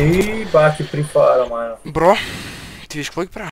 Ih, bate free mano. Bro, tive que pôr pra.